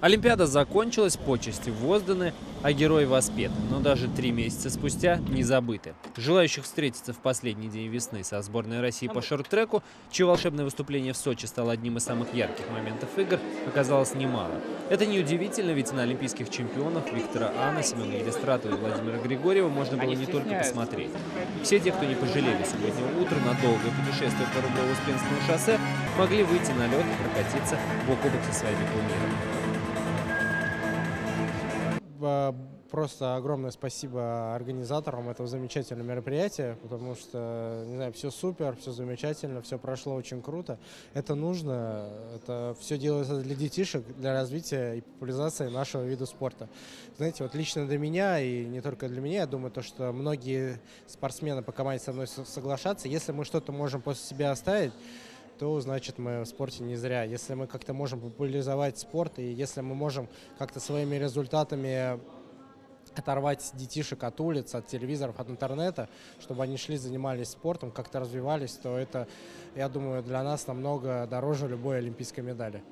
Олимпиада закончилась, почести возданы, а герои воспеты. Но даже три месяца спустя не забыты. Желающих встретиться в последний день весны со сборной России по шорт-треку, чье волшебное выступление в Сочи стало одним из самых ярких моментов игр, оказалось немало. Это неудивительно, ведь на олимпийских чемпионов Виктора Анна, Семена Елистратова и Владимира Григорьева можно было не только посмотреть. Все те, кто не пожалели субботнего утра на долгое путешествие по Рублево-Успенскому шоссе, могли выйти на лед и прокатиться бок о бок со своими кумирами. Просто огромное спасибо организаторам этого замечательного мероприятия, потому что, не знаю, все супер, все замечательно, все прошло очень круто. Это нужно, это все делается для детишек, для развития и популяризации нашего вида спорта. Знаете, вот лично для меня, и не только для меня, я думаю, то, что многие спортсмены по команде со мной соглашаться, если мы что-то можем после себя оставить, то значит мы в спорте не зря. Если мы как-то можем популяризовать спорт, и если мы можем как-то своими результатами оторвать детишек от улиц, от телевизоров, от интернета, чтобы они шли, занимались спортом, как-то развивались, то это, я думаю, для нас намного дороже любой олимпийской медали.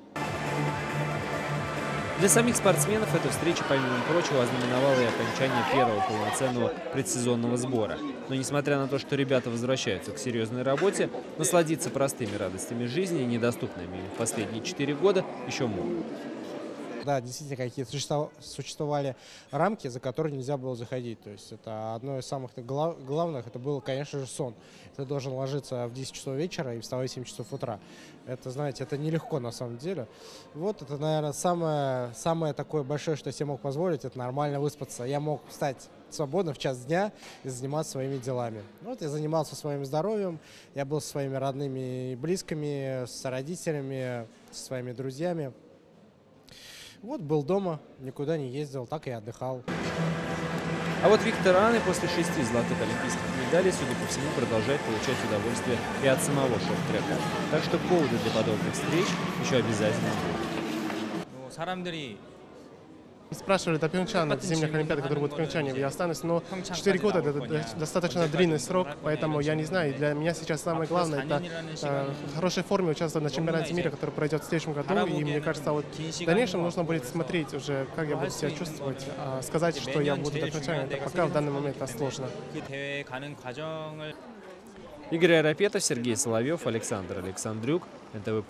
Для самих спортсменов эта встреча, помимо прочего, ознаменовала и окончание первого полноценного предсезонного сбора. Но несмотря на то, что ребята возвращаются к серьезной работе, насладиться простыми радостями жизни, недоступными им в последние четыре года, еще могут. Да, действительно, какие-то существовали рамки, за которые нельзя было заходить. То есть это одно из самых главных, это было, конечно же, сон. Ты должен ложиться в 10 часов вечера и вставать в 7 часов утра. Это, знаете, это нелегко на самом деле. Вот это, наверное, самое, самое такое большое, что я себе мог позволить, это нормально выспаться. Я мог встать свободно в час дня и заниматься своими делами. Вот я занимался своим здоровьем, я был со своими родными и близкими, с родителями, со своими друзьями. Вот был дома, никуда не ездил, так и отдыхал. А вот Виктор Аны после шести золотых олимпийских медалей, судя по всему, продолжает получать удовольствие и от самого шорт-трека. Так что поводы для подобных встреч еще обязательно будут. Спрашивали до Пьончана, зимних олимпиад, которые будут в Пьончане, я останусь, но 4 года это достаточно длинный срок, поэтому я не знаю, для меня сейчас самое главное это э, в хорошей форме участвовать на чемпионате мира, который пройдет в следующем году, и мне кажется, вот в дальнейшем нужно будет смотреть уже, как я буду себя чувствовать, а сказать, что я буду до Пьончана, это пока в данный момент это сложно. Игорь Арапетов, Сергей Соловьев, Александр Александрюк, НТВ+.